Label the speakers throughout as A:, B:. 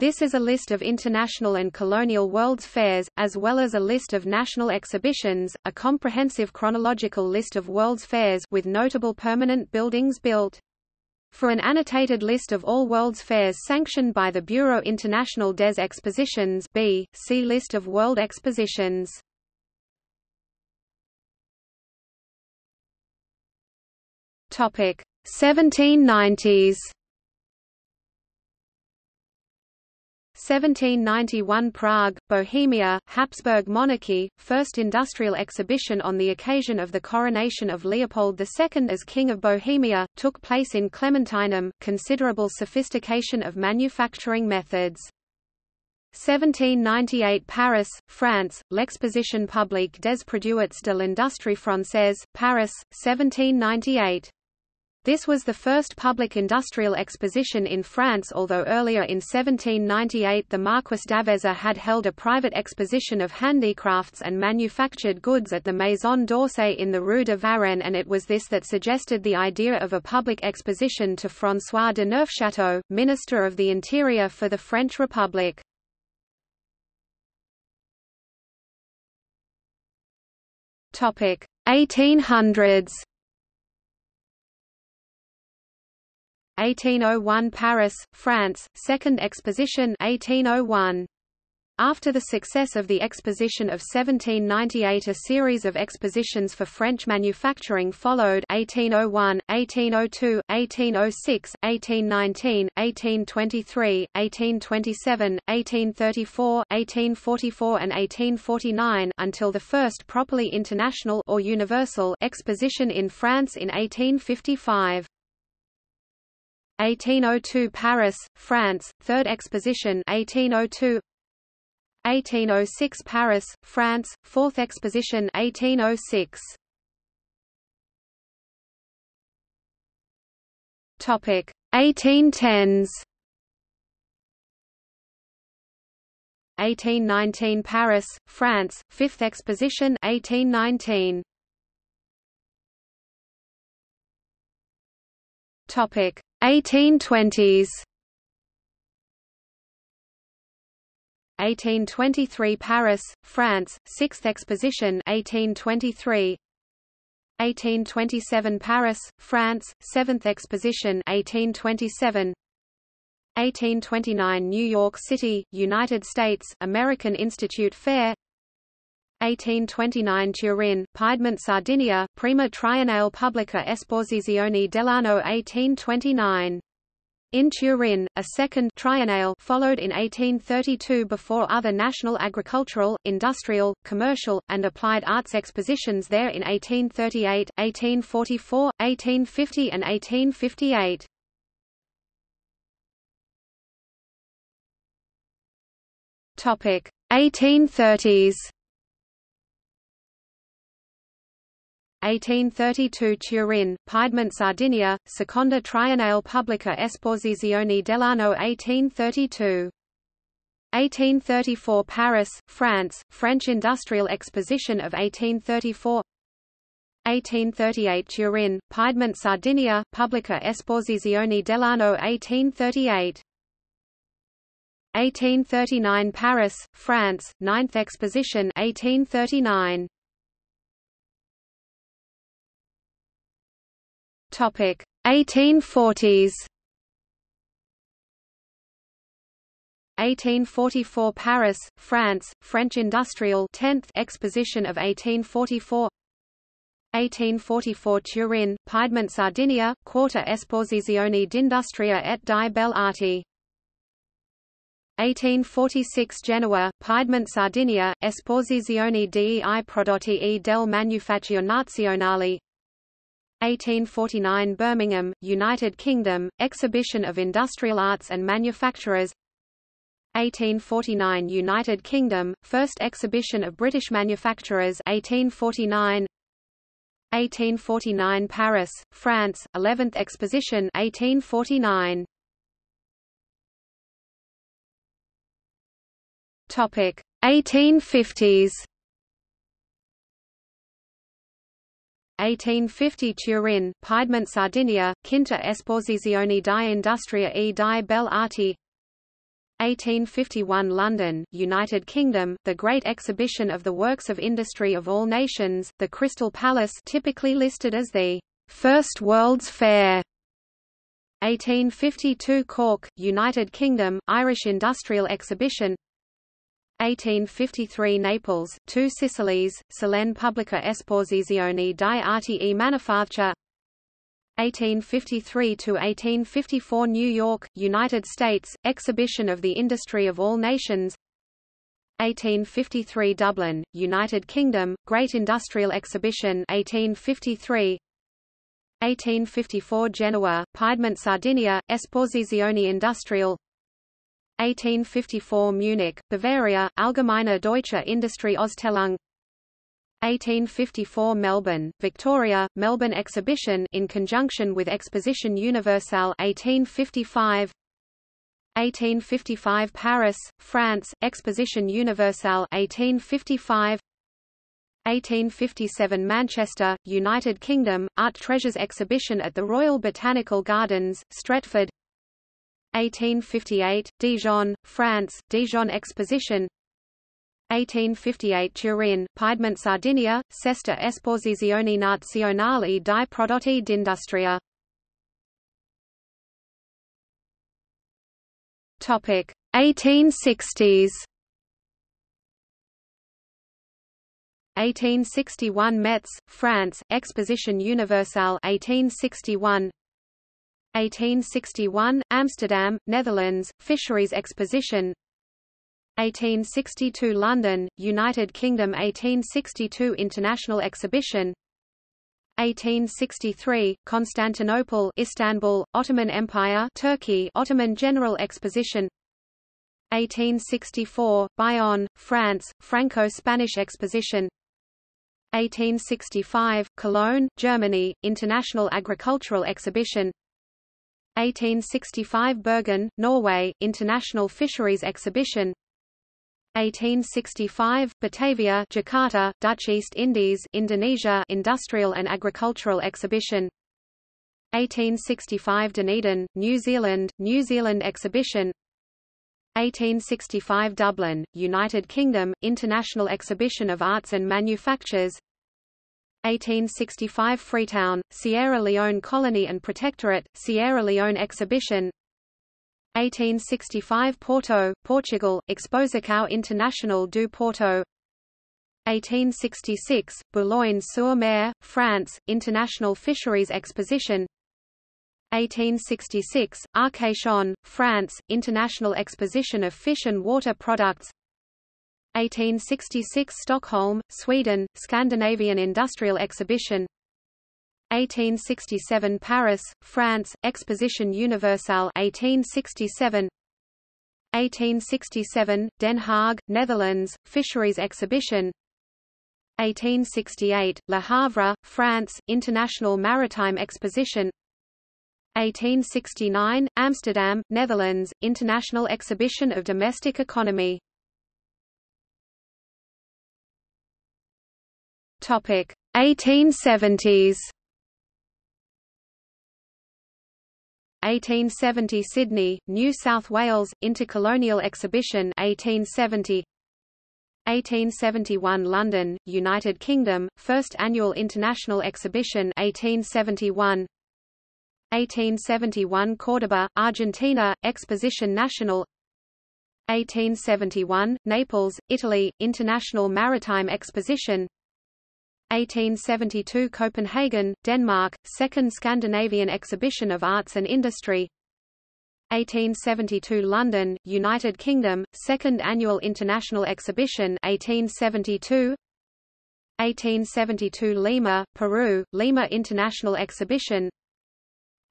A: This is a list of international and colonial World's Fairs, as well as a list of national exhibitions, a comprehensive chronological list of World's Fairs with notable permanent buildings built. For an annotated list of all World's Fairs sanctioned by the Bureau International des Expositions B, see List of World Expositions. Topic 1790s 1791 Prague, Bohemia, Habsburg monarchy, first industrial exhibition on the occasion of the coronation of Leopold II as King of Bohemia, took place in Clementinum, considerable sophistication of manufacturing methods. 1798 Paris, France, L'Exposition publique des produits de l'industrie française, Paris, 1798. This was the first public industrial exposition in France although earlier in 1798 the Marquis d'Avèze had held a private exposition of handicrafts and manufactured goods at the Maison d'Orsay in the Rue de Varenne and it was this that suggested the idea of a public exposition to François de Neufchâteau, Minister of the Interior for the French Republic. Topic 1800s 1801 Paris, France, Second Exposition 1801. After the success of the Exposition of 1798 a series of expositions for French manufacturing followed 1801, 1802, 1806, 1819, 1823, 1827, 1834, 1844 and 1849 until the first properly international or universal exposition in France in 1855. 1802 Paris, France, Third Exposition 1802 1806 Paris, France, Fourth Exposition 1806 Topic 1810s 1819 Paris, France, Fifth Exposition 1819 Topic 1820s 1823 Paris, France, Sixth Exposition 1823 1827 Paris, France, Seventh Exposition 1827 1829 New York City, United States American Institute Fair 1829 Turin, Piedmont Sardinia, Prima Triennale Pubblica Esposizione dell'anno 1829. In Turin, a second triennale followed in 1832 before other national agricultural, industrial, commercial, and applied arts expositions there in 1838, 1844, 1850 and 1858. Topic: 1830s 1832 Turin, Piedmont Sardinia, Seconda Triennale Pubblica Esposizione dell'anno 1832. 1834 Paris, France, French Industrial Exposition of 1834 1838 Turin, Piedmont Sardinia, Pubblica Esposizione dell'anno 1838 1839 Paris, France, Ninth Exposition 1839 Topic 1840s 1844 Paris, France, French Industrial 10th Exposition of 1844 1844 Turin, Piedmont Sardinia, Quarta Esposizione d'Industria et di Belle Arti. 1846 Genoa, Piedmont Sardinia, Esposizione dei prodotti e del manufaccio nazionali 1849 Birmingham, United Kingdom, Exhibition of Industrial Arts and Manufacturers. 1849 United Kingdom, First Exhibition of British Manufacturers 1849 1849 Paris, France, 11th Exposition 1849 Topic 1850s 1850 Turin, Piedmont Sardinia, Quinta Esposizione di Industria e di Belle Arti 1851 London, United Kingdom, the Great Exhibition of the Works of Industry of All Nations, the Crystal Palace typically listed as the First World's Fair. 1852 Cork, United Kingdom, Irish Industrial Exhibition 1853 Naples, two Sicilies, Solenne Pubblica Esposizione di Arti e Manufacture 1853–1854 New York, United States, Exhibition of the Industry of All Nations 1853 Dublin, United Kingdom, Great Industrial Exhibition 1853 1854 Genoa, Piedmont Sardinia, Esposizione Industrial 1854 Munich, Bavaria, Allgemeine Deutsche Industrie Ausstellung. 1854 Melbourne, Victoria, Melbourne Exhibition in conjunction with Exposition Universelle 1855 1855 Paris, France, Exposition Universelle 1855 1857 Manchester, United Kingdom, Art Treasures Exhibition at the Royal Botanical Gardens, Stretford 1858, Dijon, France, Dijon Exposition. 1858 Turin, Piedmont Sardinia, Sesta Esposizione Nazionale di Prodotti d'Industria. Topic 1860s 1861 Metz, France, Exposition Universelle 1861 1861 Amsterdam, Netherlands, Fisheries Exposition. 1862 London, United Kingdom 1862 International Exhibition. 1863 Constantinople Istanbul Ottoman Empire Turkey Ottoman General Exposition. 1864 Bayonne France Franco-Spanish Exposition. 1865 Cologne Germany International Agricultural Exhibition 1865 Bergen Norway International Fisheries Exhibition. 1865 Batavia Jakarta Dutch East Indies Indonesia Industrial and Agricultural Exhibition. 1865 Dunedin New Zealand New Zealand Exhibition. 1865 Dublin United Kingdom International Exhibition of Arts and Manufactures 1865 Freetown Sierra Leone Colony and Protectorate Sierra Leone Exhibition. 1865 Porto, Portugal, Exposição International do Porto. 1866, Boulogne-sur-Mer, France, International Fisheries Exposition. 1866, Arcachon, France, International Exposition of Fish and Water Products 1866 Stockholm, Sweden, Scandinavian Industrial Exhibition. 1867 Paris, France, Exposition Universelle 1867 1867, Den Haag, Netherlands, Fisheries Exhibition. 1868, Le Havre, France, International Maritime Exposition. 1869, Amsterdam, Netherlands, International Exhibition of Domestic Economy Topic 1870s 1870 Sydney, New South Wales, Intercolonial Exhibition 1870 1871 London, United Kingdom, First Annual International Exhibition 1871 1871 Córdoba, Argentina, Exposition Nacional 1871, Naples, Italy, International Maritime Exposition 1872 Copenhagen, Denmark, Second Scandinavian Exhibition of Arts and Industry. 1872 London, United Kingdom, Second Annual International Exhibition 1872 1872 Lima, Peru, Lima International Exhibition.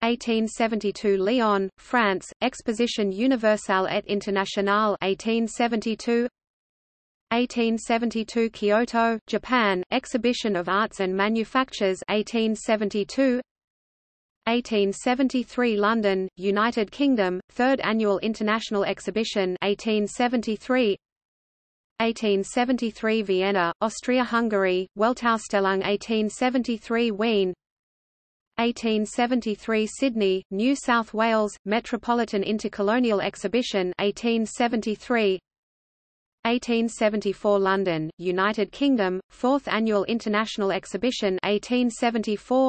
A: 1872 Lyon, France, Exposition Universelle et Internationale 1872 1872 Kyoto, Japan, Exhibition of Arts and Manufactures 1872 1873 London, United Kingdom, Third Annual International Exhibition 1873 1873 Vienna, Austria-Hungary, Weltausstellung 1873 Wien. 1873 Sydney, New South Wales, Metropolitan Intercolonial Exhibition 1873 1874 London, United Kingdom, 4th Annual International Exhibition 1874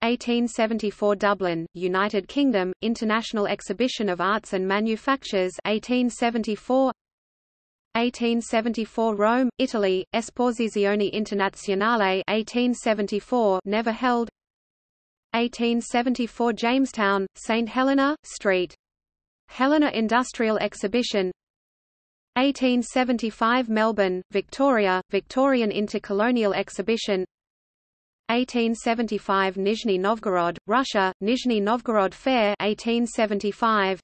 A: 1874 Dublin, United Kingdom, International Exhibition of Arts and Manufactures 1874 1874 Rome, Italy, Esposizione Internazionale 1874 never held 1874 Jamestown, St. Helena, St. Helena Industrial Exhibition 1875 Melbourne, Victoria, Victorian Intercolonial Exhibition. 1875 Nizhny Novgorod, Russia, Nizhny Novgorod Fair 1875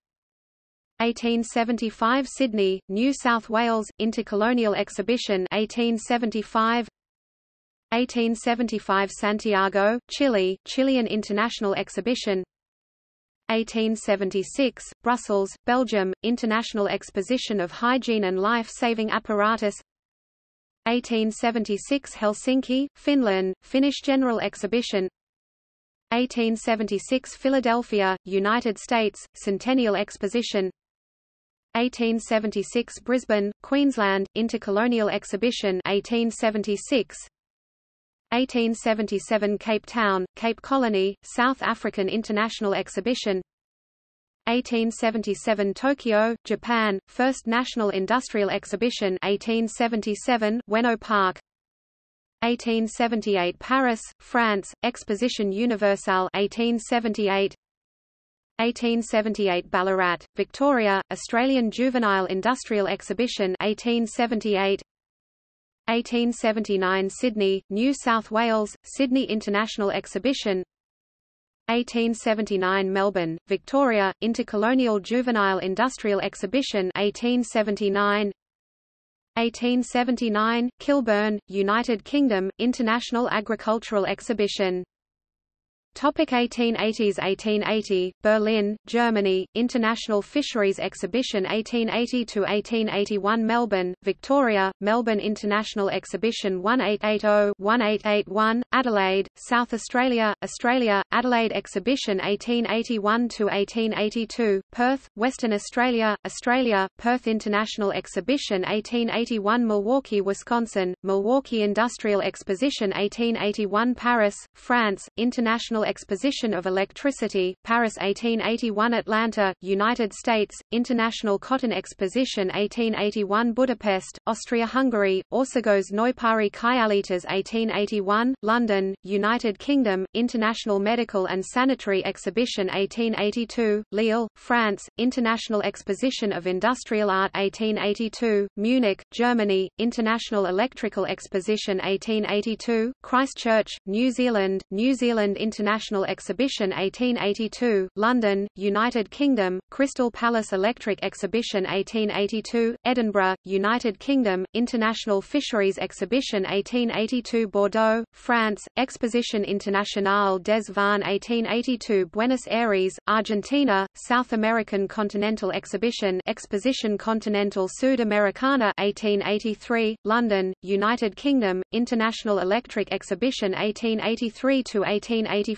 A: 1875 Sydney, New South Wales, Intercolonial Exhibition 1875 1875 Santiago, Chile, Chilean International Exhibition 1876, Brussels, Belgium, International Exposition of Hygiene and Life-Saving Apparatus. 1876 Helsinki, Finland, Finnish General Exhibition. 1876 Philadelphia, United States, Centennial Exposition. 1876 Brisbane, Queensland, Intercolonial Exhibition. 1876 1877 Cape Town, Cape Colony, South African International Exhibition. 1877 Tokyo, Japan, First National Industrial Exhibition. 1877 Ueno Park. 1878 Paris, France, Exposition Universelle. 1878 1878 Ballarat, Victoria, Australian Juvenile Industrial Exhibition. 1878 1879 Sydney, New South Wales, Sydney International Exhibition. 1879 Melbourne, Victoria, Intercolonial Juvenile Industrial Exhibition 1879 1879, Kilburn, United Kingdom, International Agricultural Exhibition Topic 1880s 1880, Berlin, Germany, International Fisheries Exhibition 1880–1881 Melbourne, Victoria, Melbourne International Exhibition 1880–1881, Adelaide, South Australia, Australia, Adelaide Exhibition 1881–1882, Perth, Western Australia, Australia, Perth International Exhibition 1881 Milwaukee, Wisconsin, Milwaukee Industrial Exposition 1881 Paris, France, International Exposition of Electricity, Paris 1881 Atlanta, United States, International Cotton Exposition 1881 Budapest, Austria-Hungary, Országos Nagypári Kiállítás 1881, London, United Kingdom, International Medical and Sanitary Exhibition 1882, Lille, France, International Exposition of Industrial Art 1882, Munich, Germany, International Electrical Exposition 1882, Christchurch, New Zealand, New Zealand International International Exhibition 1882, London, United Kingdom, Crystal Palace Electric Exhibition 1882, Edinburgh, United Kingdom, International Fisheries Exhibition 1882 Bordeaux, France, Exposition Internationale des Vins 1882 Buenos Aires, Argentina, South American Continental Exhibition Exposition Continental Sudamericana 1883, London, United Kingdom, International Electric Exhibition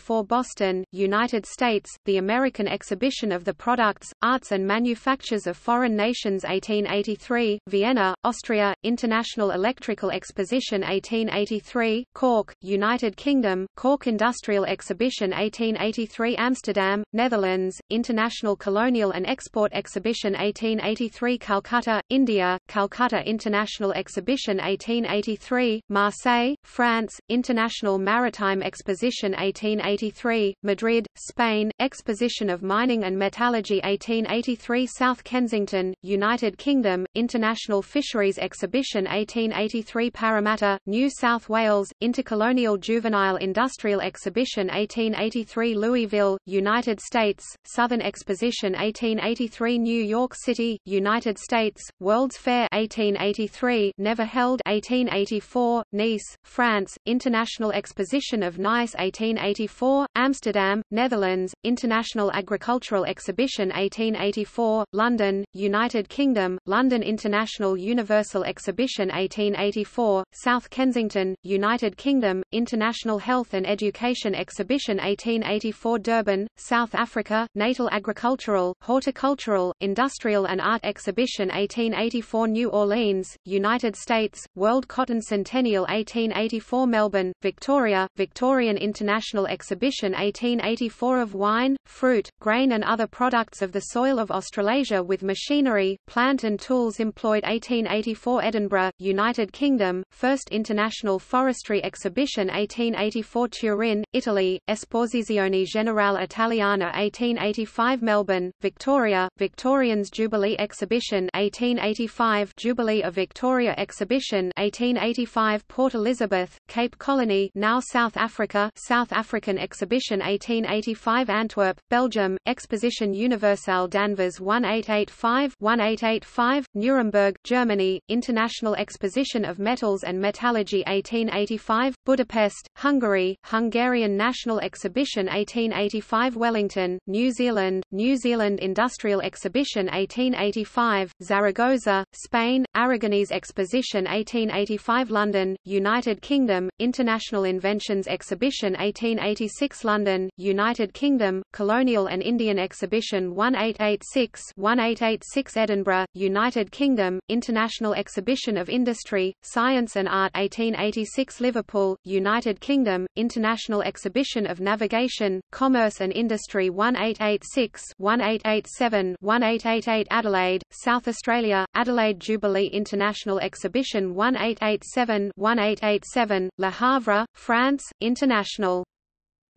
A: 1883–1884 Boston, United States, the American Exhibition of the Products, Arts and Manufactures of Foreign Nations 1883, Vienna, Austria, International Electrical Exposition 1883, Cork, United Kingdom, Cork Industrial Exhibition 1883 Amsterdam, Netherlands, International Colonial and Export Exhibition 1883 Calcutta, India, Calcutta International Exhibition 1883, Marseille, France, International Maritime Exposition 1883 1883, Madrid, Spain, Exposition of Mining and Metallurgy 1883 South Kensington, United Kingdom, International Fisheries Exhibition 1883 Parramatta, New South Wales, Intercolonial Juvenile Industrial Exhibition 1883 Louisville, United States, Southern Exposition 1883 New York City, United States, World's Fair 1883 never held 1884, Nice, France, International Exposition of Nice 1884 1884, Amsterdam, Netherlands, International Agricultural Exhibition 1884, London, United Kingdom, London International Universal Exhibition 1884, South Kensington, United Kingdom, International Health and Education Exhibition 1884 Durban, South Africa, Natal Agricultural, Horticultural, Industrial and Art Exhibition 1884 New Orleans, United States, World Cotton Centennial 1884 Melbourne, Victoria, Victorian International Exhibition 1884 of wine, fruit, grain and other products of the soil of Australasia with machinery, plant and tools employed 1884 Edinburgh, United Kingdom, First International Forestry Exhibition 1884 Turin, Italy, Esposizione Generale Italiana 1885 Melbourne, Victoria, Victorians Jubilee Exhibition 1885 Jubilee of Victoria Exhibition 1885 Port Elizabeth, Cape Colony now South Africa South African Exhibition 1885 Antwerp, Belgium, Exposition Universelle d'Anvers 1885-1885, Nuremberg, Germany, International Exposition of Metals and Metallurgy 1885, Budapest, Hungary, Hungarian National Exhibition 1885 Wellington, New Zealand, New Zealand Industrial Exhibition 1885, Zaragoza, Spain, Aragonese Exposition 1885 London, United Kingdom, International Inventions Exhibition 1886 London, United Kingdom, Colonial and Indian Exhibition 1886-1886 Edinburgh, United Kingdom, International Exhibition of Industry, Science and Art 1886 Liverpool, United Kingdom, International Exhibition of Navigation, Commerce and Industry 1886-1887-1888 Adelaide, South Australia, Adelaide Jubilee International Exhibition 1887-1887, Le Havre, France, International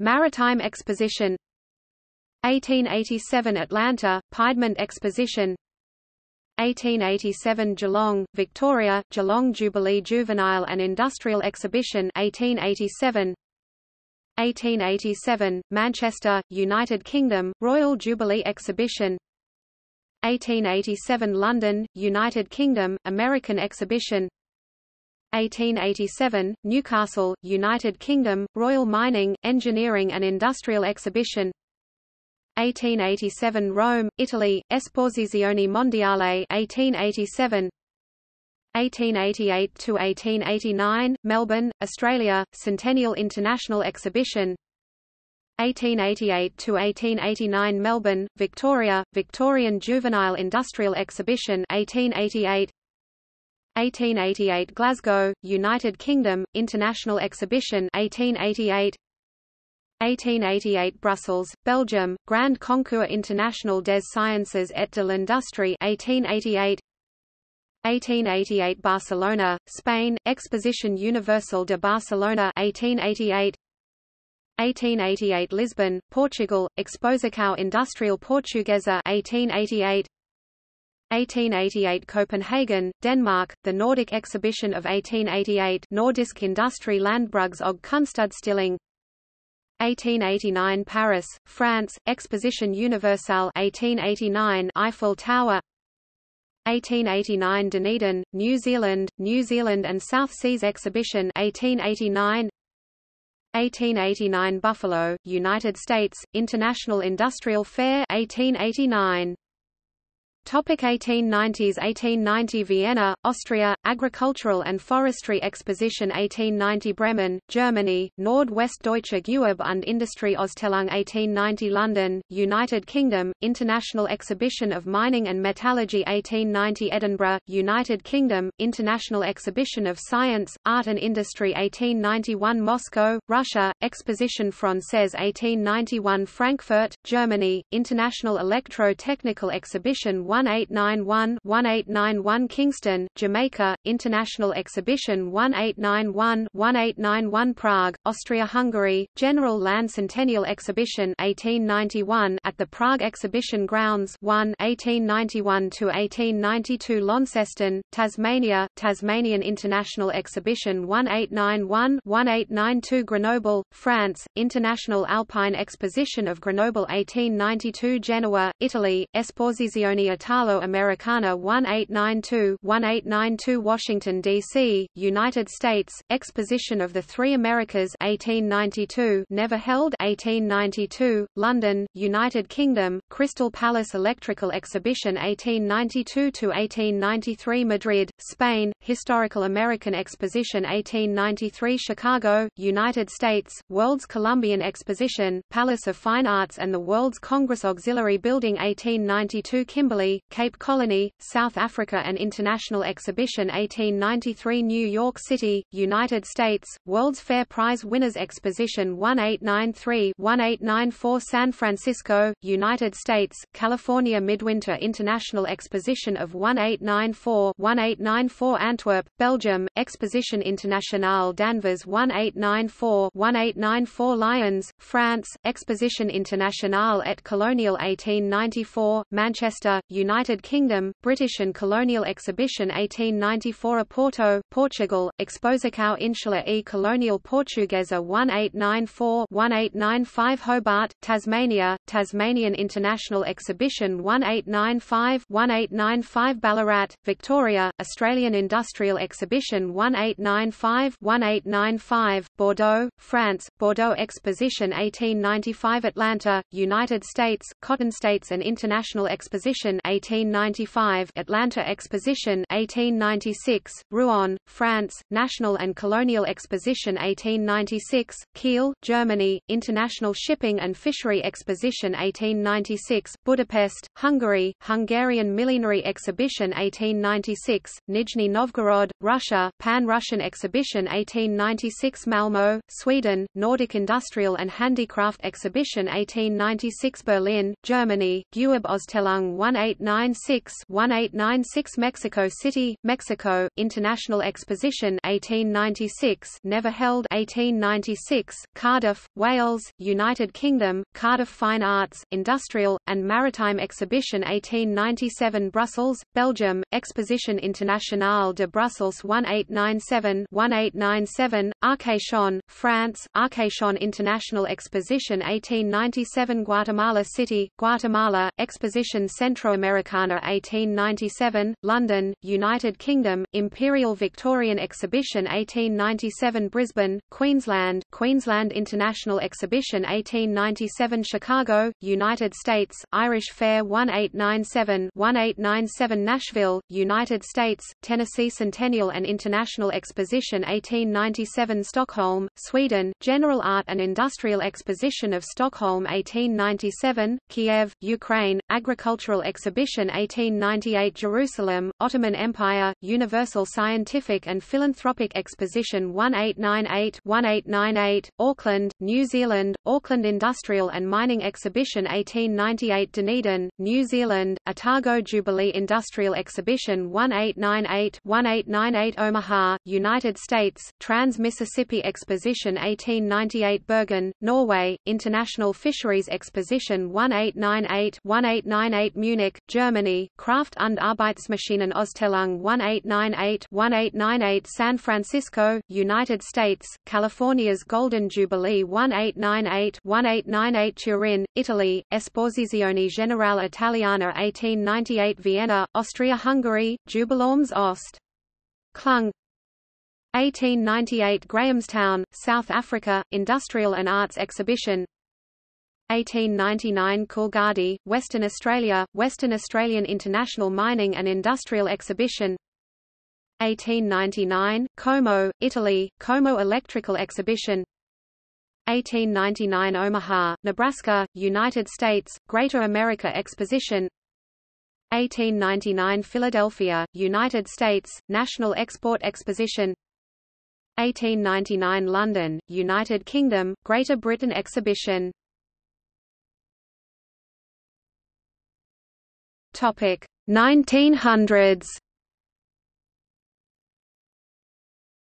A: Maritime Exposition. 1887 Atlanta, Piedmont Exposition. 1887 Geelong, Victoria, Geelong Jubilee Juvenile and Industrial Exhibition 1887 1887, Manchester, United Kingdom, Royal Jubilee Exhibition. 1887 London, United Kingdom, American Exhibition 1887, Newcastle, United Kingdom, Royal Mining, Engineering and Industrial Exhibition. 1887 Rome, Italy, Esposizione Mondiale 1887 1888 to 1889 Melbourne, Australia, Centennial International Exhibition. 1888 to 1889 Melbourne, Victoria, Victorian Juvenile Industrial Exhibition 1888 1888 Glasgow, United Kingdom, International Exhibition 1888 1888 Brussels, Belgium, Grand Concours International des Sciences et de l'Industrie 1888 1888 Barcelona, Spain, Exposition Universal de Barcelona 1888 1888 Lisbon, Portugal, Exposição Industrial Portuguesa 1888 1888 Copenhagen, Denmark, the Nordic Exhibition of 1888 Nordisk Industri Landbrugs og Kunstudstilling 1889 Paris, France, Exposition Universelle 1889 Eiffel Tower. 1889 Dunedin, New Zealand, New Zealand and South Seas Exhibition 1889 1889 Buffalo, United States, International Industrial Fair 1889 Topic 1890s 1890 Vienna, Austria, Agricultural and Forestry Exposition 1890 Bremen, Germany, Nord-Westdeutsche Gewerbe und Industrie Ausstellung 1890 London, United Kingdom, International Exhibition of Mining and Metallurgy 1890 Edinburgh, United Kingdom, International Exhibition of Science, Art and Industry 1891 Moscow, Russia, Exposition Française 1891 Frankfurt, Germany, International Electro-Technical Exhibition 1891-1891 Kingston, Jamaica, International Exhibition 1891-1891 Prague, Austria-Hungary, General Land Centennial Exhibition 1891 at the Prague Exhibition Grounds 1 1891-1892 Launceston, Tasmania, Tasmanian International Exhibition 1891-1892 Grenoble, France, International Alpine Exposition of Grenoble 1892 Genoa, Italy, Esposizione Italo-Americana 1892-1892 Washington, D.C., United States, Exposition of the Three Americas 1892 never held 1892, London, United Kingdom, Crystal Palace Electrical Exhibition 1892–1893 Madrid, Spain, Historical American Exposition 1893 Chicago, United States, World's Columbian Exposition, Palace of Fine Arts and the World's Congress Auxiliary Building 1892 Kimberley, Cape Colony, South Africa and International Exhibition 1893 New York City, United States, World's Fair Prize Winners Exposition 1893-1894 San Francisco, United States, California Midwinter International Exposition of 1894-1894 Antwerp, Belgium, Exposition Internationale d'Anvers 1894-1894 Lyons, France, Exposition Internationale et Coloniale 1894, Manchester, United Kingdom, British and Colonial Exhibition 1894 Oporto, Portugal, Exposição Insular e Colonial Portuguesa 1894-1895 Hobart, Tasmania, Tasmanian International Exhibition 1895-1895 Ballarat, Victoria, Australian Industrial Exhibition 1895-1895, Bordeaux, France, Bordeaux Exposition 1895 Atlanta, United States, Cotton States and International Exposition 1895 1895, Atlanta Exposition 1896, Rouen, France, National and Colonial Exposition 1896, Kiel, Germany, International Shipping and Fishery Exposition 1896, Budapest, Hungary, Hungarian Millennial Exhibition 1896, Nizhny Novgorod, Russia, Pan-Russian Exhibition 1896 Malmö, Sweden, Nordic Industrial and Handicraft Exhibition 1896 Berlin, Germany, Gueb 18 1896 Mexico City, Mexico, International Exposition 1896 never held 1896, Cardiff, Wales, United Kingdom, Cardiff Fine Arts, Industrial, and Maritime Exhibition 1897 Brussels, Belgium, Exposition Internationale de Brussels 1897-1897, Arcachon, France, Arcachon International Exposition 1897 Guatemala City, Guatemala, Exposition Centro Centroamericana 1897, London, United Kingdom, Imperial Victorian Exhibition 1897 Brisbane, Queensland, Queensland International Exhibition 1897 Chicago, United States, Irish Fair 1897-1897 Nashville, United States, Tennessee Centennial and International Exposition 1897 Stockholm, Sweden, General Art and Industrial Exposition of Stockholm 1897, Kiev, Ukraine, Agricultural Exhibition 1898 Jerusalem, Ottoman Empire, Universal Scientific and Philanthropic Exposition 1898-1898, Auckland, New Zealand, Auckland Industrial and Mining Exhibition 1898 Dunedin, New Zealand, Otago Jubilee Industrial Exhibition 1898-1898 Omaha, United States, Trans-Mississippi Exposition 1898 Bergen, Norway, International Fisheries Exposition 1898-1898 Munich, Germany, Kraft- und Arbeitsmaschinen Ausstellung 1898-1898 San Francisco, United States, California's Golden Jubilee 1898-1898 Turin, Italy, Esposizione Generale Italiana 1898 Vienna, Austria-Hungary, Jubiläums Ost. Klung 1898 Grahamstown, South Africa, Industrial and Arts Exhibition 1899 Coolgardie, Western Australia, Western Australian International Mining and Industrial Exhibition. 1899, Como, Italy, Como Electrical Exhibition. 1899 Omaha, Nebraska, United States, Greater America Exposition. 1899 Philadelphia, United States, National Export Exposition. 1899 London, United Kingdom, Greater Britain Exhibition Topic. 1900s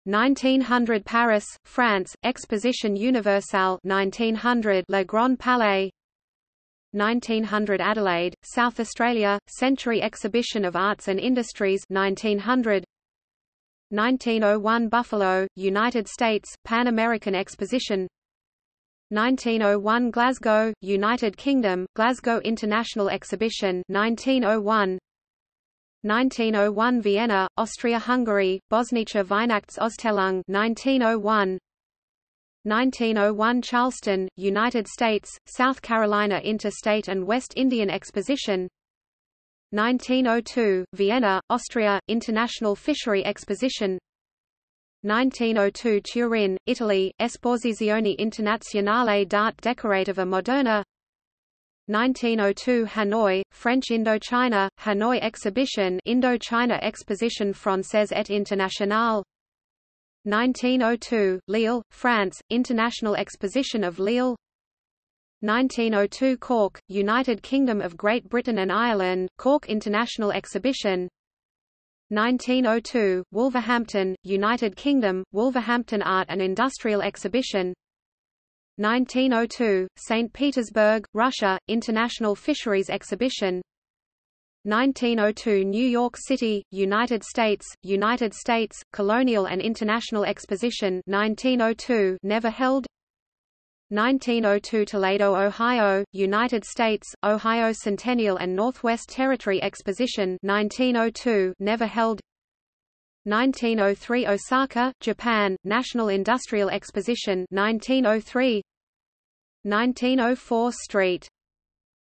A: 1900 Paris, France, Exposition Universelle. 1900 Le Grand Palais. 1900 Adelaide, South Australia, Century Exhibition of Arts and Industries. 1900 1901 Buffalo, United States, Pan American Exposition 1901 Glasgow, United Kingdom, Glasgow International Exhibition 1901 1901 Vienna, Austria-Hungary, Bosnische Weihnachtsausstellung 1901 1901 Charleston, United States, South Carolina Interstate and West Indian Exposition. 1902, Vienna, Austria, International Fishery Exposition 1902 Turin, Italy, Esposizione Internazionale d'Arte Decorativa Moderna. 1902 Hanoi, French Indochina, Hanoi Exhibition Indochina Exposition Française et Internationale. 1902, Lille, France, International Exposition of Lille. 1902 Cork, United Kingdom of Great Britain and Ireland, Cork International Exhibition 1902, Wolverhampton, United Kingdom, Wolverhampton Art and Industrial Exhibition 1902, St. Petersburg, Russia, International Fisheries Exhibition 1902 New York City, United States, United States, Colonial and International Exposition 1902 never held 1902 Toledo, Ohio, United States, Ohio Centennial and Northwest Territory Exposition 1902 never held 1903 Osaka, Japan, National Industrial Exposition 1903 1904 St.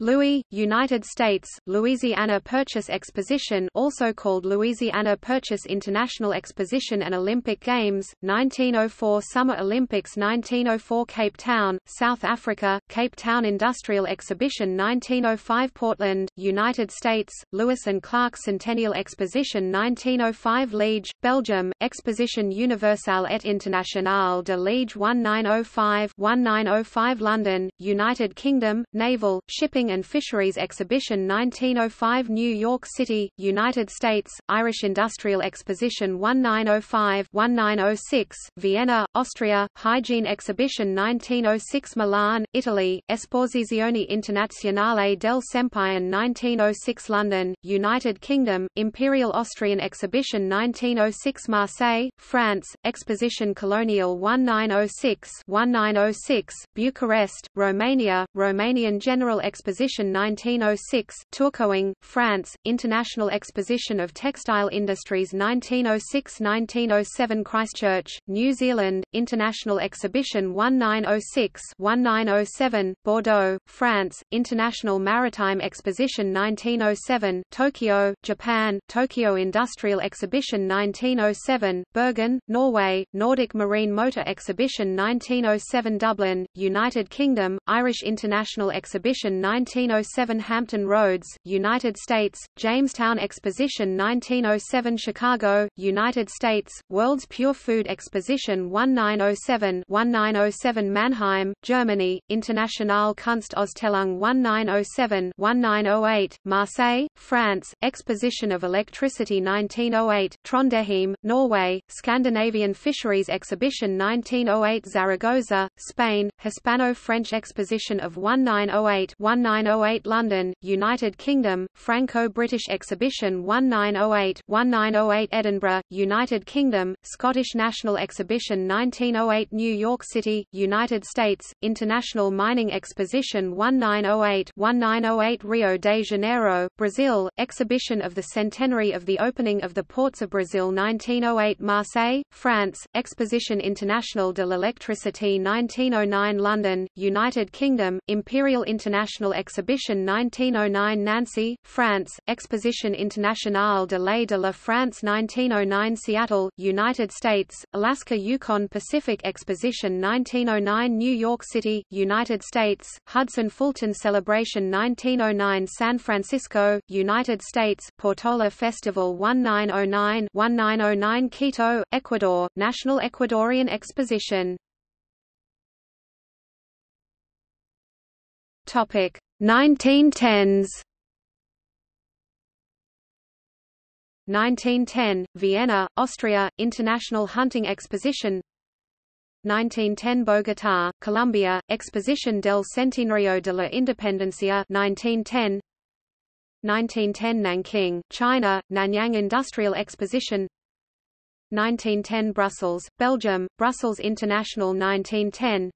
A: Louis, United States, Louisiana Purchase Exposition also called Louisiana Purchase International Exposition and Olympic Games, 1904 Summer Olympics 1904 Cape Town, South Africa, Cape Town Industrial Exhibition 1905 Portland, United States, Lewis and Clark Centennial Exposition 1905 Liege, Belgium, Exposition Universelle et Internationale de Liege 1905 1905 London, United Kingdom, Naval, Shipping and Fisheries Exhibition 1905 New York City, United States, Irish Industrial Exposition 1905-1906, Vienna, Austria, Hygiene Exhibition 1906 Milan, Italy, Esposizione Internazionale del Sempione 1906 London, United Kingdom, Imperial Austrian Exhibition 1906 Marseille, France, Exposition Colonial 1906-1906, Bucharest, Romania, Romanian General Exposition Exposition 1906, Tourcoing, France, International Exposition of Textile Industries 1906–1907 Christchurch, New Zealand, International Exhibition 1906–1907, Bordeaux, France, International Maritime Exposition 1907, Tokyo, Japan, Tokyo Industrial Exhibition 1907, Bergen, Norway, Nordic Marine Motor Exhibition 1907 Dublin, United Kingdom, Irish International Exhibition 19 1907 Hampton Roads, United States, Jamestown Exposition 1907 Chicago, United States, World's Pure Food Exposition 1907-1907 Mannheim, Germany, Internationale Kunstausstellung 1907-1908, Marseille, France, Exposition of Electricity 1908, Trondheim, Norway, Scandinavian Fisheries Exhibition 1908 Zaragoza, Spain, Hispano-French Exposition of 1908 1908 Oh London, United Kingdom, Franco-British Exhibition 1908-1908 Edinburgh, United Kingdom, Scottish National Exhibition 1908 New York City, United States, International Mining Exposition 1908-1908 Rio de Janeiro, Brazil, Exhibition of the Centenary of the Opening of the Ports of Brazil 1908 Marseille, France, Exposition Internationale de l'Électricité 1909 London, United Kingdom, Imperial International Exhibition 1909 Nancy, France, Exposition Internationale de l'Est de la France 1909 Seattle, United States, Alaska Yukon Pacific Exposition 1909 New York City, United States, Hudson Fulton Celebration 1909 San Francisco, United States, Portola Festival 1909 1909 Quito, Ecuador, National Ecuadorian Exposition. Topic 1910s 1910, Vienna, Austria, International Hunting Exposition. 1910 Bogotá, Colombia, Exposition del Centenario de la Independencia 1910 1910 Nanking, China, Nanyang Industrial Exposition. 1910 Brussels, Belgium, Brussels International 1910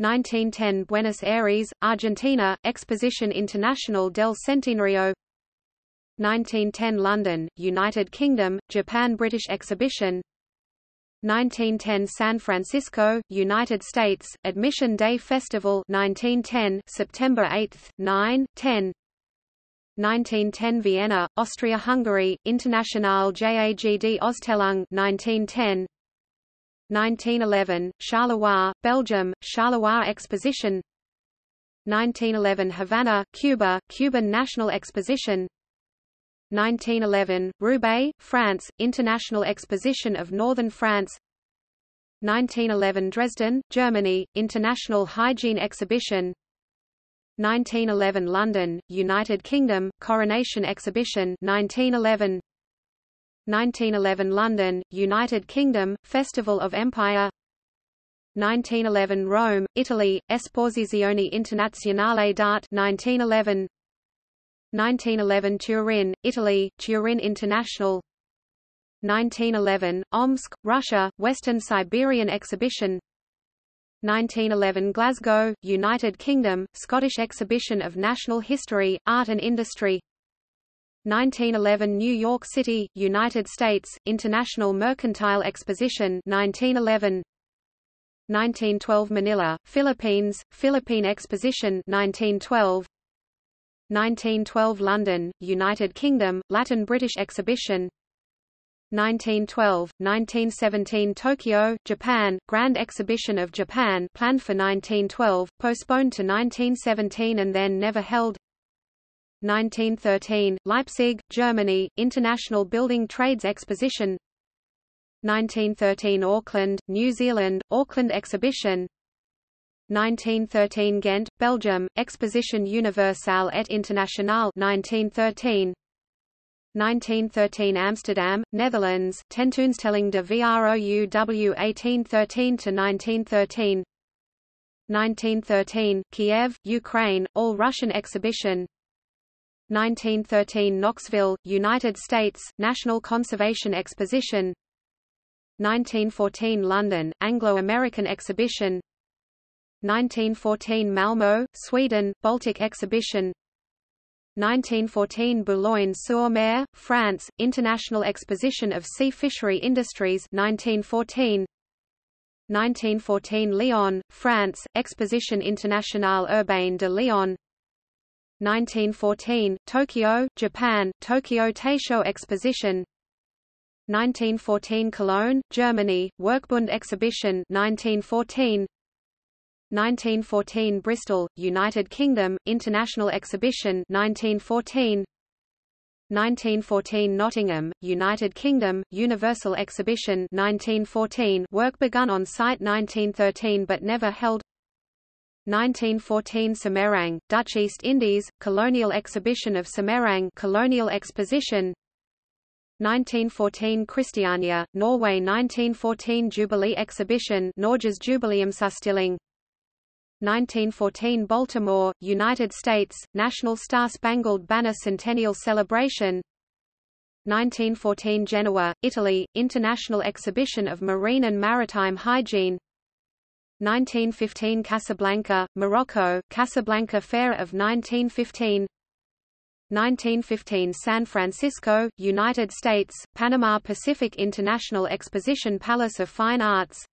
A: 1910 Buenos Aires, Argentina, Exposition International del Centenario. 1910 London, United Kingdom, Japan British Exhibition. 1910 San Francisco, United States, Admission Day Festival. 1910 September 8, 9, 10 1910 Vienna, Austria-Hungary, Internationale Jagd Ausstellung 1910 1911 Charleroi, Belgium, Charleroi Exposition. 1911 Havana, Cuba, Cuban National Exposition. 1911 Roubaix, France, International Exposition of Northern France. 1911 Dresden, Germany, International Hygiene Exhibition. 1911 London, United Kingdom, Coronation Exhibition. 1911 1911 London, United Kingdom, Festival of Empire. 1911 Rome, Italy, Esposizione Internazionale d'Arte 1911 1911 Turin, Italy, Turin International. 1911 Omsk, Russia, Western Siberian Exhibition. 1911 Glasgow, United Kingdom, Scottish Exhibition of National History, Art and Industry 1911 New York City, United States, International Mercantile Exposition 1911 1912 Manila, Philippines, Philippine Exposition 1912 1912 London, United Kingdom, Latin British Exhibition. 1912, 1917 Tokyo, Japan, Grand Exhibition of Japan planned for 1912, postponed to 1917 and then never held 1913, Leipzig, Germany, International Building Trades Exposition. 1913 Auckland, New Zealand, Auckland Exhibition. 1913 Ghent, Belgium, Exposition Universelle et Internationale 1913 1913 Amsterdam, Netherlands, Tentoonstelling de Vrouw 1813 to 1913. 1913, Kiev, Ukraine, All-Russian Exhibition 1913 Knoxville, United States, National Conservation Exposition. 1914 London, Anglo-American Exhibition. 1914 Malmö, Sweden, Baltic Exhibition. 1914 Boulogne-sur-Mer, France, International Exposition of Sea Fishery Industries 1914 1914 Lyon, France, Exposition Internationale Urbaine de Lyon 1914 Tokyo, Japan, Tokyo Taisho Exposition. 1914 Cologne, Germany, Werkbund Exhibition 1914 1914 Bristol, United Kingdom, International Exhibition 1914 1914 Nottingham, United Kingdom, Universal Exhibition 1914 work begun on site 1913 but never held 1914 Semarang, Dutch East Indies, Colonial Exhibition of Semarang Colonial Exposition. 1914 Christiania, Norway 1914 Jubilee Exhibition Norges Jubileumsutstilling 1914 Baltimore, United States, National Star-Spangled Banner Centennial Celebration. 1914 Genoa, Italy, International Exhibition of Marine and Maritime Hygiene 1915 Casablanca, Morocco, Casablanca Fair of 1915 1915 San Francisco, United States, Panama Pacific International Exposition Palace of Fine Arts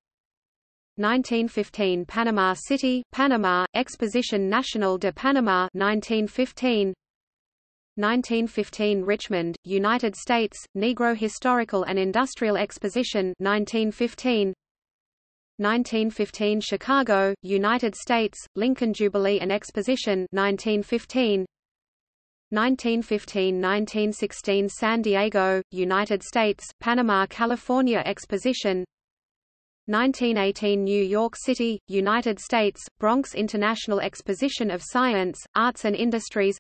A: 1915 Panama City, Panama, Exposition Nacional de Panama 1915 1915 Richmond, United States, Negro Historical and Industrial Exposition 1915 1915 Chicago, United States, Lincoln Jubilee and Exposition 1915 1915–1916 San Diego, United States, Panama California Exposition 1918 New York City, United States, Bronx International Exposition of Science, Arts and Industries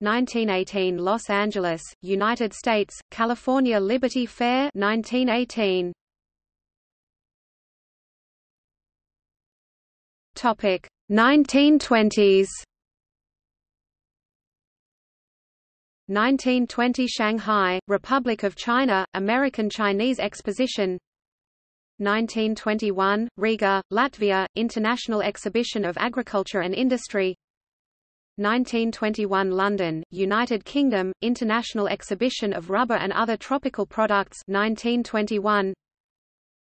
A: 1918 Los Angeles, United States, California Liberty Fair 1918 Topic. 1920s 1920 Shanghai, Republic of China, American Chinese Exposition. 1921, Riga, Latvia, International Exhibition of Agriculture and Industry. 1921 London, United Kingdom, International Exhibition of Rubber and Other Tropical Products. 1921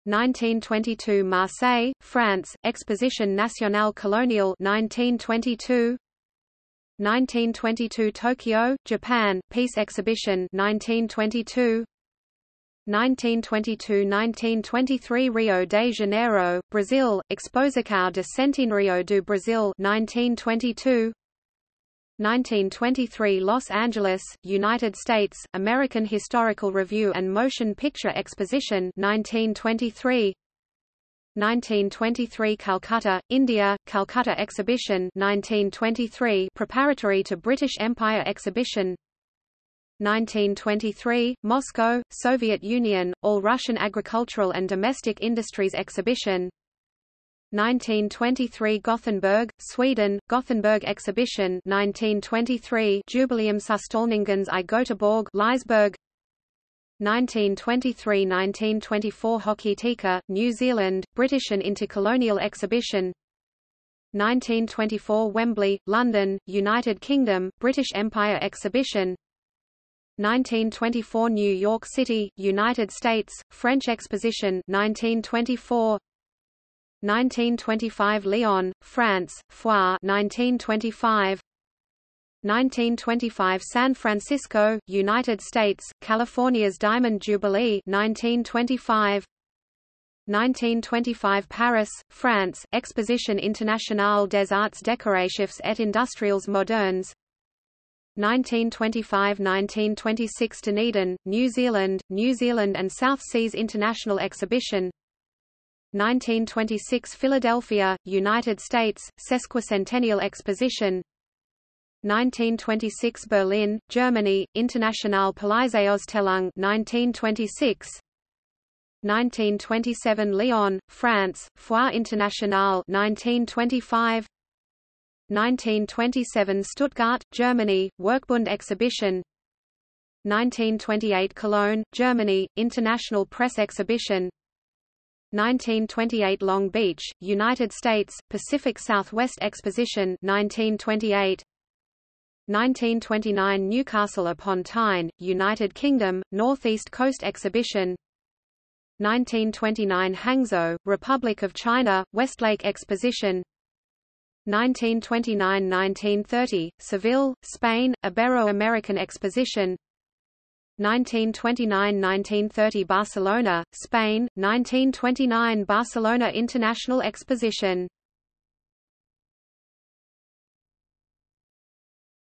A: 1922 Marseille, France, Exposition Nationale Coloniale 1922 1922 Tokyo, Japan, Peace Exhibition 1922 1922–1923 Rio de Janeiro, Brazil, Exposição de Centenário do Brasil 1922 1923 Los Angeles, United States, American Historical Review and Motion Picture Exposition 1923 1923 Calcutta, India, Calcutta Exhibition 1923 preparatory to British Empire Exhibition. 1923, Moscow, Soviet Union, All-Russian Agricultural and Domestic Industries Exhibition 1923 Gothenburg, Sweden, Gothenburg Exhibition 1923 Jubileumsutställningens i Göteborg Liseberg 1923–1924 Hokitika, New Zealand, British and Intercolonial Exhibition. 1924 Wembley, London, United Kingdom, British Empire Exhibition. 1924 New York City, United States, French Exposition. 1924 1925 Lyon, France, Foire 1925 1925 San Francisco, United States, California's Diamond Jubilee 1925 1925 Paris, France, Exposition Internationale des Arts Décoratifs et Industriels Modernes. 1925–1926 Dunedin, New Zealand, New Zealand and South Seas International Exhibition 1926 Philadelphia, United States, Sesquicentennial Exposition. 1926 Berlin, Germany, Internationale Polizeiausstellung 1926 1927 Lyon, France, Foire Internationale 1925 1927 Stuttgart, Germany, Werkbund Exhibition. 1928 Cologne, Germany, International Press Exhibition 1928 Long Beach, United States, Pacific Southwest Exposition 1928 1929 Newcastle upon Tyne, United Kingdom, Northeast Coast Exhibition. 1929 Hangzhou, Republic of China, Westlake Exposition. 1929–1930, Seville, Spain, Ibero-American Exposition 1929–1930 Barcelona, Spain, 1929 Barcelona International Exposition.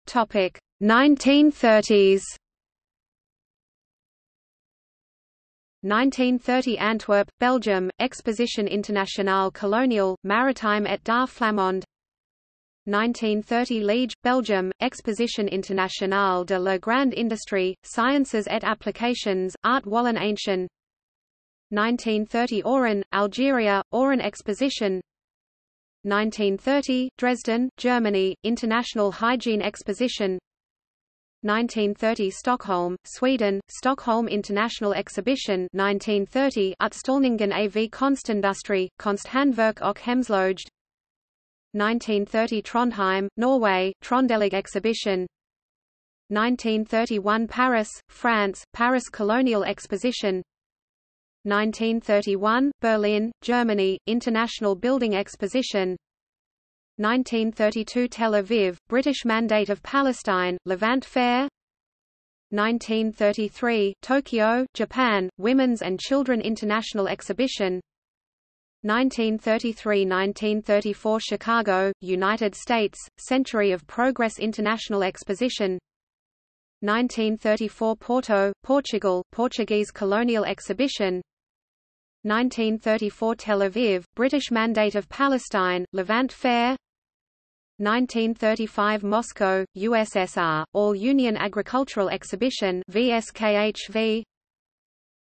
A: Topic 1930s 1930 Antwerp, Belgium, Exposition Internationale Coloniale, Maritime et d'Art Flamand 1930 Liege, Belgium, Exposition Internationale de la Grande Industrie, Sciences et Applications, Art Wallon Ancien. 1930 Oran, Algeria, Oran Exposition. 1930, Dresden, Germany, International Hygiene Exposition. 1930 Stockholm, Sweden, Stockholm International Exhibition. 1930 Utställningen av konstindustri, Konsthandverk och Hemslöjd 1930 Trondheim, Norway, Trøndelag Exhibition. 1931 Paris, France, Paris Colonial Exposition. 1931, Berlin, Germany, International Building Exposition. 1932 Tel Aviv, British Mandate of Palestine, Levant Fair. 1933 Tokyo, Japan, Women's and Children International Exhibition 1933–1934 Chicago, United States, Century of Progress International Exposition. 1934 Porto, Portugal, Portuguese Colonial Exhibition. 1934 Tel Aviv, British Mandate of Palestine, Levant Fair. 1935 Moscow, USSR, All-Union Agricultural Exhibition VSKHV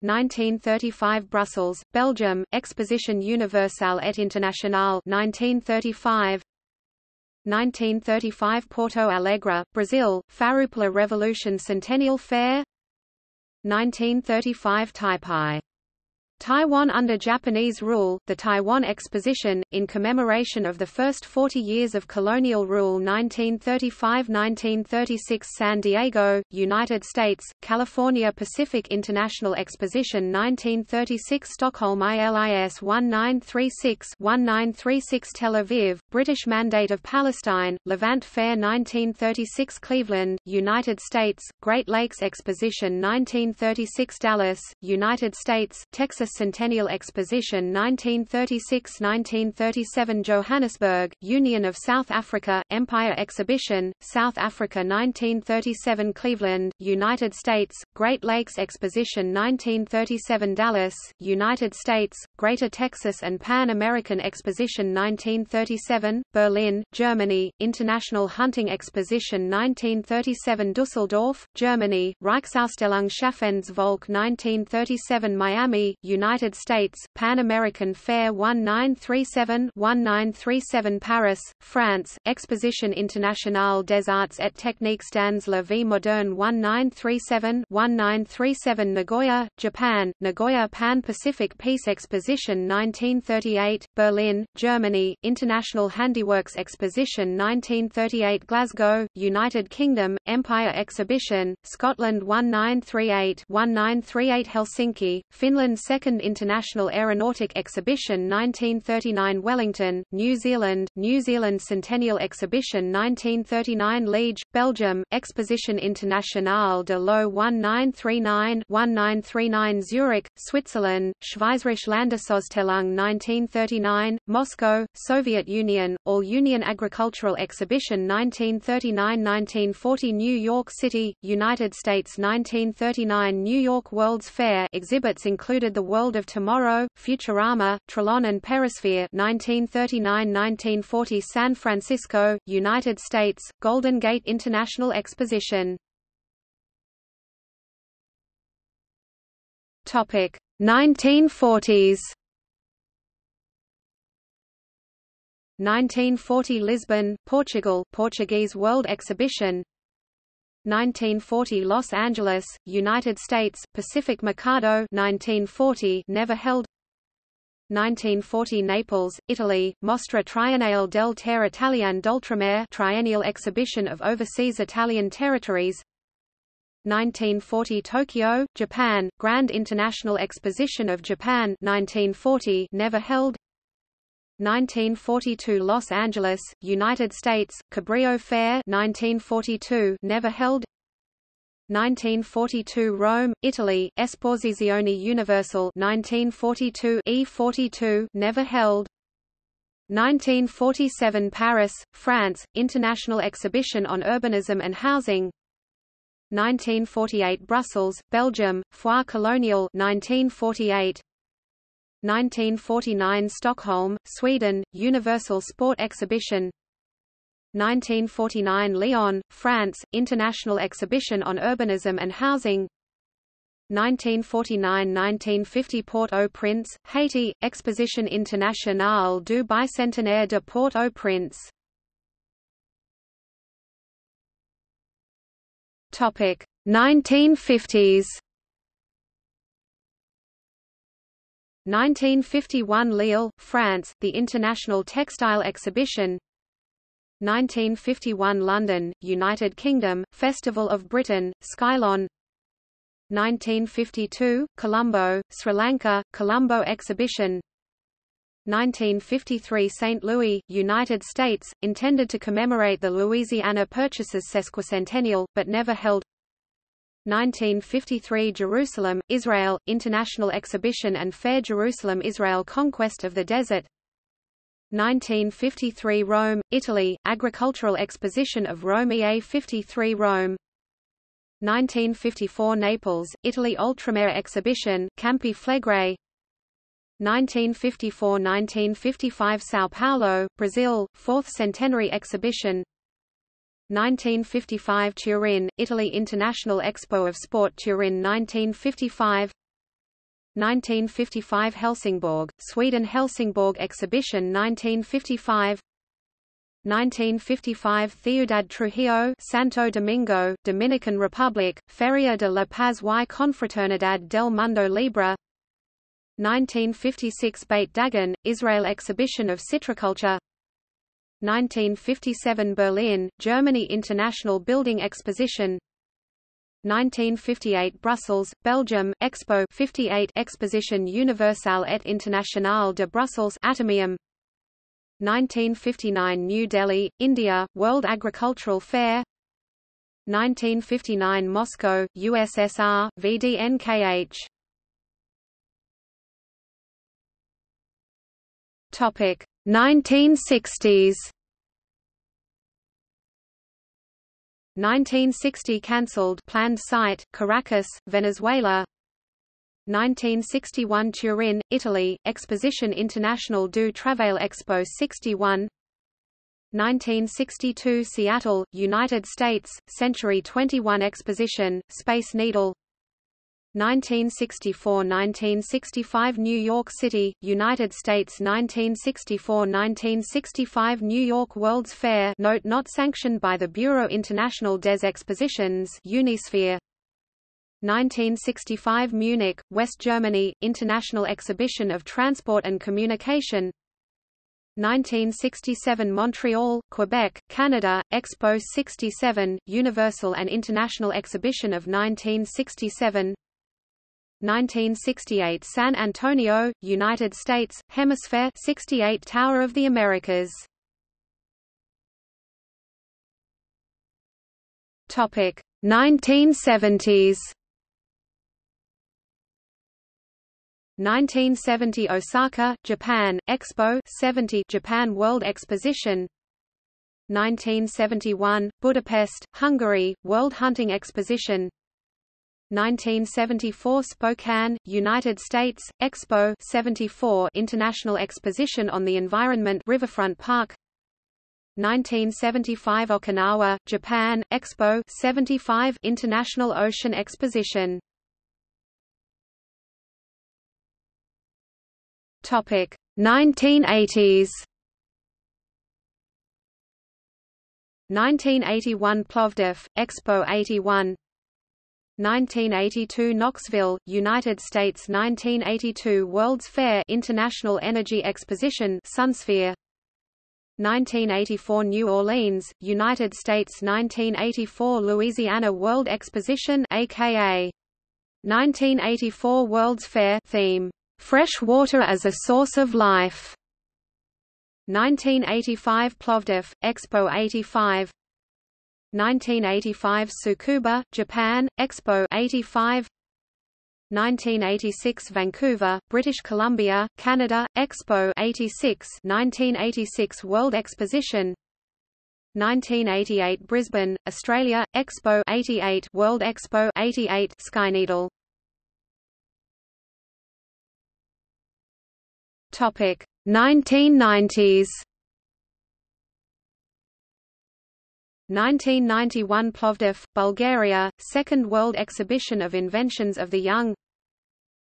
A: 1935 Brussels, Belgium, Exposition Universelle et Internationale 1935 1935 Porto Alegre, Brazil, Farroupilha Revolution Centennial Fair 1935 Taipei Taiwan under Japanese rule, the Taiwan Exposition, in commemoration of the first 40 years of colonial rule 1935–1936 San Diego, United States, California Pacific International Exposition 1936 Stockholm ILIS 1936-1936 Tel Aviv, British Mandate of Palestine, Levant Fair 1936 Cleveland, United States, Great Lakes Exposition 1936 Dallas, United States, Texas Centennial Exposition 1936–1937 Johannesburg, Union of South Africa, Empire Exhibition, South Africa 1937 Cleveland, United States, Great Lakes Exposition 1937 Dallas, United States, Greater Texas and Pan American Exposition 1937, Berlin, Germany, International Hunting Exposition 1937 Dusseldorf, Germany, Reichsausstellung Schaffensvolk 1937 Miami, United States, Pan American Fair 1937-1937 Paris, France, Exposition Internationale des Arts et Techniques dans la vie moderne 1937 Nagoya, Japan, Nagoya Pan-Pacific Peace Exposition 1938, Berlin, Germany, International Handiworks Exposition 1938 Glasgow, United Kingdom, Empire Exhibition, Scotland 1938 1938 Helsinki, Finland Second International Aeronautic Exhibition 1939 Wellington, New Zealand, New Zealand Centennial Exhibition 1939 Liege, Belgium, Exposition Internationale de l'Eau 19 1939, 1939, Zurich, Switzerland, Schweizerische Landesausstellung 1939, Moscow, Soviet Union, All Union Agricultural Exhibition 1939-1940 New York City, United States 1939 New York World's Fair exhibits included The World of Tomorrow, Futurama, Trylon and Perisphere 1939-1940 San Francisco, United States, Golden Gate International Exposition Topic. 1940s 1940 Lisbon, Portugal Portuguese World Exhibition. 1940 Los Angeles, United States, Pacific Mercado. 1940 never held. 1940 Naples, Italy, Mostra Triennale del Terre Italien d'Ultramare. Triennial Exhibition of Overseas Italian Territories 1940 Tokyo, Japan, Grand International Exposition of Japan 1940 never held. 1942 Los Angeles, United States, Cabrillo Fair 1942 never held. 1942 Rome, Italy, Esposizione Universal 1942 E42 never held. 1947 Paris, France, International Exhibition on Urbanism and Housing 1948 Brussels, Belgium, Foire Colonial 1948 1949 Stockholm, Sweden, Universal Sport Exhibition. 1949 Lyon, France, International Exhibition on Urbanism and Housing. 1949–1950 Port-au-Prince, Haiti, Exposition Internationale du Bicentenaire de Port-au-Prince 1950s 1951 Lille, France, the International Textile Exhibition. 1951 London, United Kingdom, Festival of Britain, Skylon. 1952, Colombo, Sri Lanka, Colombo Exhibition 1953 St. Louis, United States, intended to commemorate the Louisiana Purchase's sesquicentennial, but never held. 1953 Jerusalem, Israel, International Exhibition and Fair Jerusalem Israel Conquest of the Desert. 1953 Rome, Italy, Agricultural Exposition of Rome EA 53 Rome. 1954 Naples, Italy Ultramare Exhibition, Campi Flegrei 1954–1955 São Paulo, Brazil, 4th Centenary Exhibition. 1955 Turin, Italy International Expo of Sport Turin 1955 1955 Helsingborg, Sweden Helsingborg Exhibition 1955 1955 Ciudad Trujillo Santo Domingo, Dominican Republic, Feria de la Paz y Confraternidad del Mundo Libre 1956 Beit Dagan, Israel Exhibition of Citriculture. 1957 Berlin, Germany International Building Exposition. 1958 Brussels, Belgium, Expo 58 Exposition Universelle et Internationale de Brussels Atomium. 1959 New Delhi, India, World Agricultural Fair. 1959 Moscow, USSR, VDNKH Topic. 1960s 1960 cancelled planned site Caracas Venezuela. 1961 Turin Italy Exposition International du Travail Expo 61 1962 Seattle United States Century 21 Exposition Space Needle 1964–1965 New York City, United States 1964–1965 New York World's Fair note not sanctioned by the Bureau International des Expositions Unisphere. 1965 Munich, West Germany, International Exhibition of Transport and Communication. 1967 Montreal, Quebec, Canada, Expo 67, Universal and International Exhibition of 1967 1968 San Antonio, United States, HemisFair 68 Tower of the Americas. Topic 1970s 1970 Osaka, Japan, Expo 70 Japan World Exposition. 1971 Budapest, Hungary, World Hunting Exposition 1974 Spokane, United States, Expo 74 International Exposition on the Environment Riverfront Park. 1975 Okinawa, Japan, Expo 75 International Ocean Exposition. Topic 1980s 1981 Plovdiv, Expo 81 1982 Knoxville, United States 1982 World's Fair International Energy Exposition Sunsphere. 1984 New Orleans, United States 1984 Louisiana World Exposition aka 1984 World's Fair theme Fresh water as a source of life 1985 Plovdiv, Expo 85 1985 Tsukuba, Japan, Expo 85 1986 Vancouver, British Columbia, Canada, Expo 86 1986 World Exposition 1988 Brisbane, Australia, Expo 88 World Expo 88 Skyneedle Topic 1990s 1991 Plovdiv, Bulgaria, Second World Exhibition of Inventions of the Young.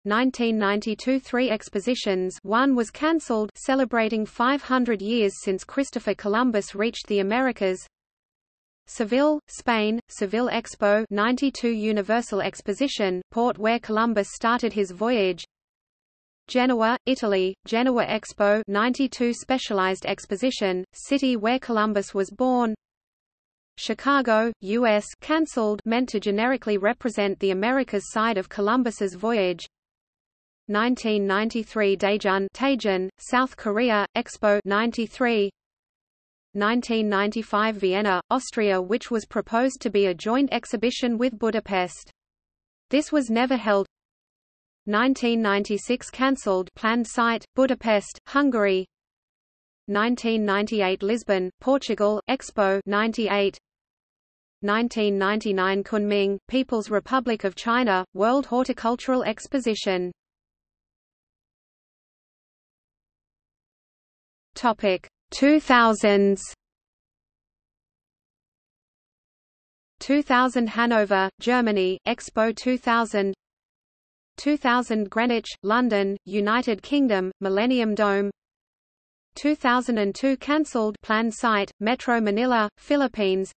A: 1992 Three expositions one was cancelled celebrating 500 years since Christopher Columbus reached the Americas. Seville, Spain, Seville Expo 92 Universal Exposition, port where Columbus started his voyage. Genoa, Italy, Genoa Expo 92 Specialized Exposition, city where Columbus was born Chicago, U.S. cancelled meant to generically represent the Americas side of Columbus's voyage 1993 Daejeon Daejeon, South Korea, Expo 93 1995 Vienna, Austria which was proposed to be a joint exhibition with Budapest. This was never held 1996 cancelled planned site, Budapest, Hungary 1998 Lisbon, Portugal, Expo 98 1999 Kunming, People's Republic of China, World Horticultural Exposition. Topic 2000s 2000 Hanover, Germany, Expo 2000 2000 Greenwich, London, United Kingdom, Millennium Dome 2002 cancelled planned site, Metro Manila, Philippines.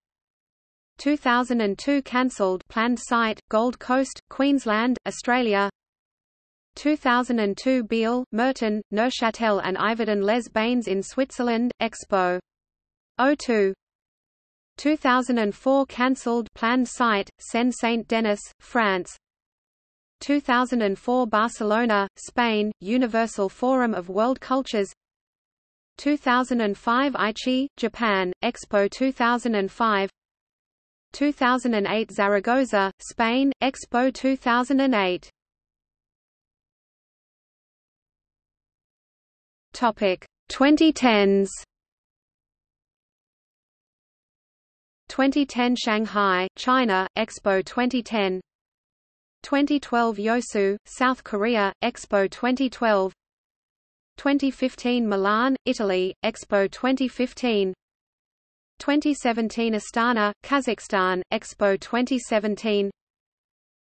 A: 2002 cancelled planned site, Gold Coast, Queensland, Australia. 2002 Biel, Murten, Neuchâtel and Yverdon les Bains in Switzerland, Expo. 02 2004 cancelled planned site, Seine Saint-Denis, France. 2004 Barcelona, Spain, Universal Forum of World Cultures 2005 Aichi, Japan, Expo 2005 2008 Zaragoza, Spain, Expo 2008 Topic 2010s 2010 Shanghai, China, Expo 2010 2012 Yeosu, South Korea, Expo 2012 2015 Milan, Italy, Expo 2015 2017 Astana, Kazakhstan, Expo 2017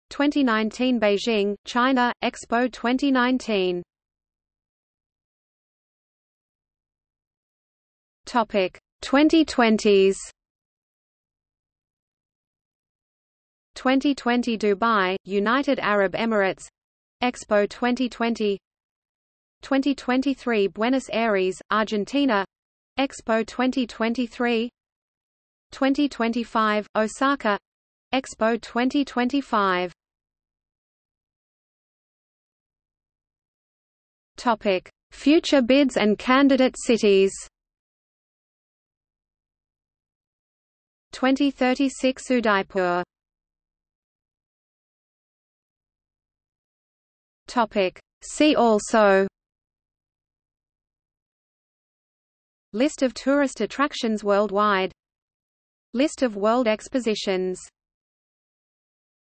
A: 2019 Beijing, China, Expo 2019 Topic 2020s 2020 Dubai, United Arab Emirates Expo 2020 2023 Buenos Aires, Argentina. Expo 2023 2025 Osaka. Expo 2025 Topic Future bids and candidate cities. 2036 Udaipur. Topic See also List of tourist attractions worldwide. List of world expositions